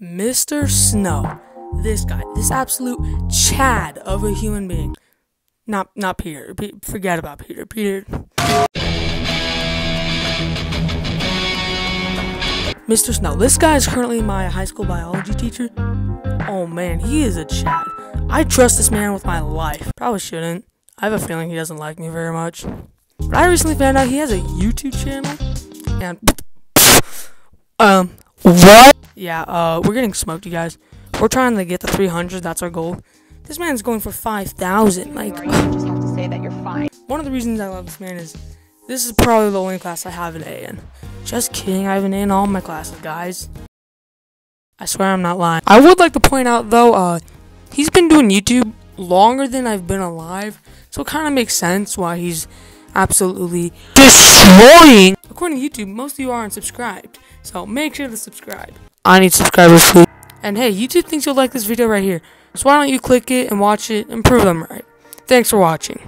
Mr. Snow. This guy, this absolute Chad of a human being. Not not Peter. Pe- forget about Peter. Peter. Mr. Snow. This guy is currently my high school biology teacher. Oh man, he is a Chad. I trust this man with my life. Probably shouldn't. I have a feeling he doesn't like me very much. But I recently found out he has a YouTube channel. And um what? Yeah, uh we're getting smoked, you guys. We're trying to get the 300. That's our goal. This man's going for 5,000. Like You just have to say that you're fine. one of the reasons I love this man is this is probably the only class I have an A in. Just kidding, I have an A in all my classes, guys. I swear I'm not lying. I would like to point out though, uh, he's been doing YouTube longer than I've been alive, so it kind of makes sense why he's absolutely destroying. According to YouTube, most of you aren't subscribed, so make sure to subscribe. I need subscribers too. And hey, YouTube thinks you'll like this video right here, so why don't you click it and watch it and prove them right. Thanks for watching.